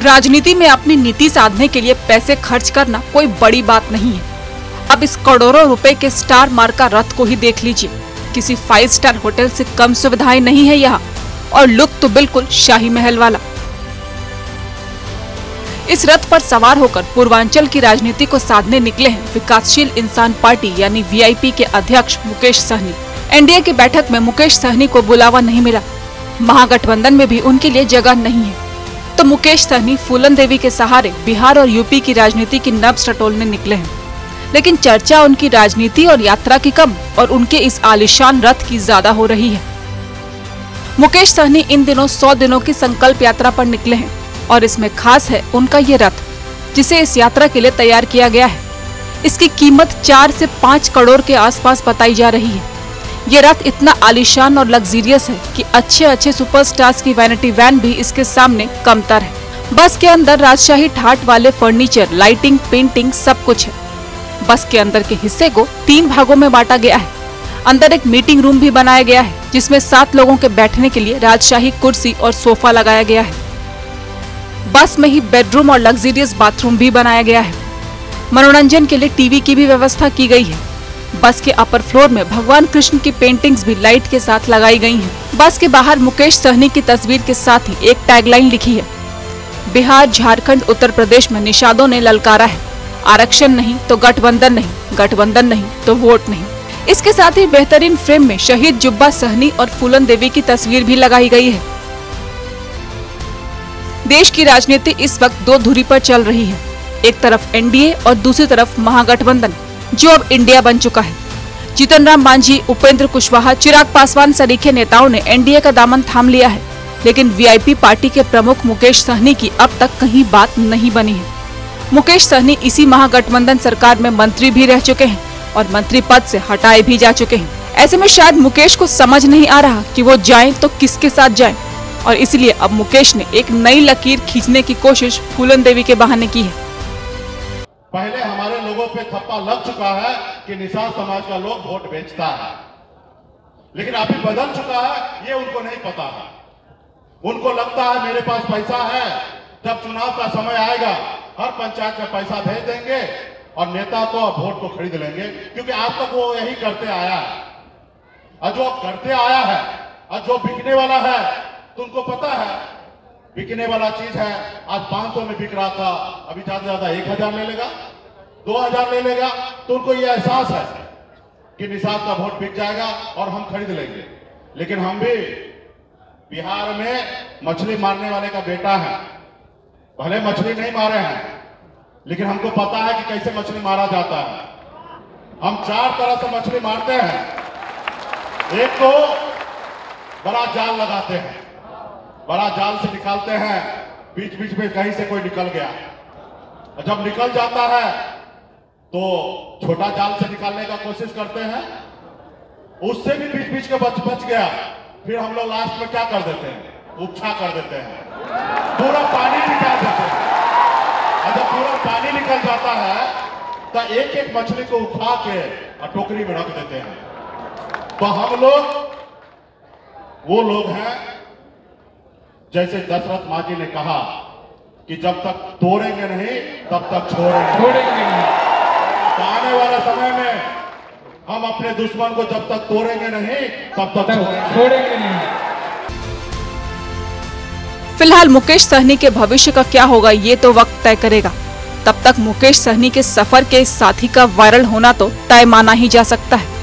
राजनीति में अपनी नीति साधने के लिए पैसे खर्च करना कोई बड़ी बात नहीं है। अब इस करोड़ों रुपए के स्टार मार्का रथ को ही देख लीजिए। किसी फाइव स्टार होटल से कम सुविधाएँ नहीं है यहाँ, और लुक तो बिल्कुल शाही महल वाला। इस रथ पर सवार होकर पूर्वांचल की राजनीति को साधने निकले हैं विकासशील इंसान पार्टी, यानी वीआईपी के अध्यक्ष मुकेश सहनी। एनडीए की बैठक में मुकेश सहनी को बुलावा नहीं मिला। महागठबंधन में भी उनके लिए जगह नहीं है। तो मुकेश सहनी फूलन देवी के सहारे बिहार और यूपी की राजनीति की नब्ज टटोलने निकले हैं। लेकिन चर्चा उनकी राजनीति और यात्रा की कम और उनके इस आलिशान रथ की ज़्यादा हो रही है। मुकेश सहनी इन दिनों सौ दिनों की संकल्प यात्रा पर निकले हैं और इसमें खास है उनका ये रथ, जिसे इस यात्रा के लिए तैयार किया गया है। इसकी कीमत चार से पाँच करोड़ के आसपास बताई जा रही है। ये रथ इतना आलिशान और लग्जीरियस है कि अच्छे अच्छे सुपरस्टार्स की वैनिटी वैन भी इसके सामने कमतर है। बस के अंदर राजशाही ठाट वाले फर्नीचर लाइटिंग पेंटिंग सब कुछ है। बस के अंदर के हिस्से को तीन भागों में बांटा गया है। अंदर एक मीटिंग रूम भी बनाया गया है, जिसमें सात लोगों के बैठने के लिए राजशाही कुर्सी और सोफा लगाया गया है। बस में ही बेडरूम और लग्जीरियस बाथरूम भी बनाया गया है। मनोरंजन के लिए टीवी की भी व्यवस्था की गई है। बस के अपर फ्लोर में भगवान कृष्ण की पेंटिंग्स भी लाइट के साथ लगाई गई हैं। बस के बाहर मुकेश सहनी की तस्वीर के साथ ही एक टैगलाइन लिखी है। बिहार, झारखंड, उत्तर प्रदेश में निषादों ने ललकारा है। आरक्षण नहीं तो गठबंधन नहीं गठबंधन नहीं तो वोट नहीं। इसके साथ ही बेहतरीन फ्रेम में शहीद जुब्बा सहनी और फूलन देवी की तस्वीर भी लगाई गई है। देश की राजनीति इस वक्त दो धुरी पर चल रही है। एक तरफ़ एनडीए और दूसरी तरफ़ महागठबंधन। जो अब इंडिया बन चुका है। जीतन राम मांझी, उपेंद्र कुशवाहा, चिराग पासवान सरीखे नेताओं ने एनडीए का दामन थाम लिया है, लेकिन वीआईपी पार्टी के प्रमुख मुकेश सहनी की अब तक कहीं बात नहीं बनी है। मुकेश सहनी इसी महागठबंधन सरकार में मंत्री भी रह चुके हैं और मंत्री पद से हटाए भी जा चुके हैं। ऐसे में शायद मुकेश को समझ नहीं आ रहा कि वो जाएँ तो किसके साथ जाएँ, और इसलिए अब मुकेश ने एक नई लकीर खींचने की कोशिश फूलन देवी के बहाने की है। पहले हमारे लोगों पे थप्पा लग चुका है कि निषाद समाज का लोग वोट बेचता है। लेकिन अभी बदल चुका है, ये उनको नहीं पता है। उनको लगता है मेरे पास पैसा है, जब चुनाव का समय आएगा, हर पंचायत में पैसा भेज देंगे और नेता को वोट को खरीद लेंगे, क्योंकि आज तक वो यही करते आया है। और जो करते आया है, और जो बिकने वाला है तो उनको पता है बिकने वाला चीज़ है। आज 500 में बिक रहा था, अभी ज़्यादा ज़्यादा एक हज़ार ले लेगा, दो हज़ार ले लेगा। तो उनको ये एहसास है कि निषाद का वोट बिक जाएगा और हम खरीद लेंगे। लेकिन हम भी बिहार में मछली मारने वाले का बेटा है। भले मछली नहीं मारे हैं, लेकिन हमको पता है कि कैसे मछली मारा जाता है। हम चार तरह से मछली मारते हैं। एक तो बड़ा जाल लगाते हैं। बड़ा जाल से निकालते हैं। बीच बीच में कहीं से कोई निकल गया। और जब निकल जाता है तो छोटा जाल से निकालने का कोशिश करते हैं। उससे भी बीच बीच के बच बच गया। फिर हम लोग लास्ट में क्या कर देते हैं? उपछा कर देते हैं। पूरा पानी निकाल देते हैं। और जब पूरा पानी निकल जाता है तो एक एक मछली को उठा के और टोकरी में रख देते हैं। तो हम लोग, वो लोग हैं जैसे दशरथ माँ ने कहा कि जब तक तोड़ेंगे नहीं तब तक छोड़ेंगे। छोड़ेंगे नहीं। तो आने वाला समय में हम अपने दुश्मन को जब तक तोड़ेंगे नहीं तब तक छोड़ेंगे। छोड़ेंगे नहीं। फ़िलहाल मुकेश सहनी के भविष्य का क्या होगा ये तो वक्त तय करेगा। तब तक मुकेश सहनी के सफ़र के साथी का वायरल होना तो तय माना ही जा सकता है।